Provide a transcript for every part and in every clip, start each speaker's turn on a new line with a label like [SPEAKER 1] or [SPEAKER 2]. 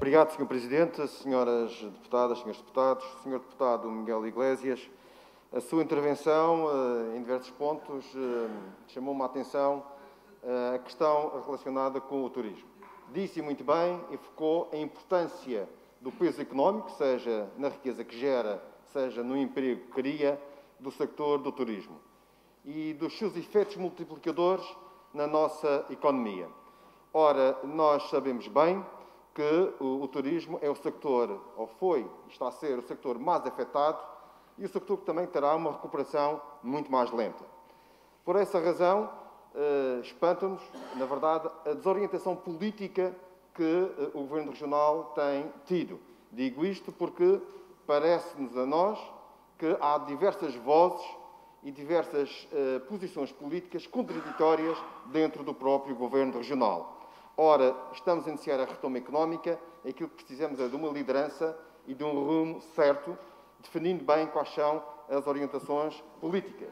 [SPEAKER 1] Obrigado, Sr. Presidente, senhoras deputadas, senhores deputados, Sr. Deputado Miguel Iglesias. A sua intervenção, eh, em diversos pontos, eh, chamou-me a atenção eh, a questão relacionada com o turismo. Disse muito bem e focou a importância do peso económico, seja na riqueza que gera, seja no emprego que cria, do sector do turismo e dos seus efeitos multiplicadores na nossa economia. Ora, nós sabemos bem que o, o, turismo é o sector, ou foi, está a ser o sector mais afetado e o sector que também terá uma recuperação muito mais lenta. Por essa razão, eh, espanta-nos, na verdade, a desorientação política que eh, o Governo Regional tem tido. Digo isto porque parece-nos a nós que há diversas vozes e diversas eh, posições políticas contraditórias dentro do próprio Governo Regional. Ora, estamos a iniciar a retoma económica, aquilo que precisamos é de uma liderança e de um rumo certo, definindo bem quais são as orientações políticas.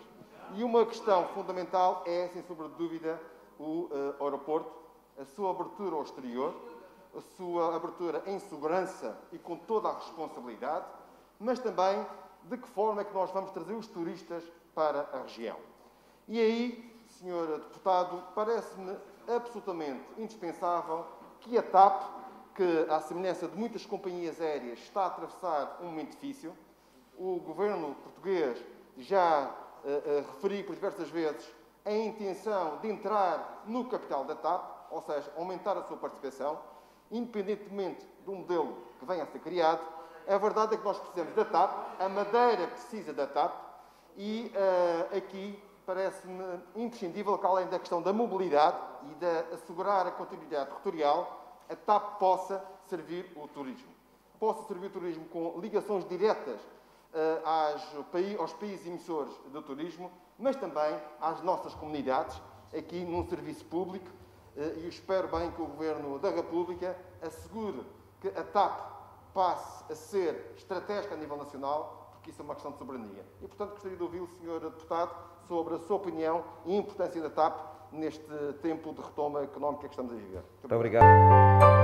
[SPEAKER 1] E uma questão fundamental é, sem sombra de dúvida, o uh, aeroporto, a sua abertura ao exterior, a sua abertura em segurança e com toda a responsabilidade, mas também de que forma é que nós vamos trazer os turistas para a região. E aí, Sr. Deputado, parece-me absolutamente indispensável que a TAP, que, à semelhança de muitas companhias aéreas, está a atravessar um momento difícil, o governo português já uh, uh, referiu por diversas vezes a intenção de entrar no capital da TAP, ou seja, aumentar a sua participação, independentemente do modelo que venha a ser criado. A verdade é que nós precisamos da TAP, a Madeira precisa da TAP e uh, aqui parece-me imprescindível que, além da questão da mobilidade e de assegurar a continuidade territorial, a TAP possa servir o turismo. Possa servir o turismo com ligações diretas uh, aos países emissores do turismo, mas também às nossas comunidades, aqui num serviço público, uh, e espero bem que o Governo da República assegure que a TAP passe a ser estratégica a nível nacional, porque isso é uma questão de soberania. E, portanto, gostaria de ouvir o Sr. Deputado sobre a sua opinião e a importância da TAP neste tempo de retoma económica que estamos a viver.
[SPEAKER 2] Muito obrigado.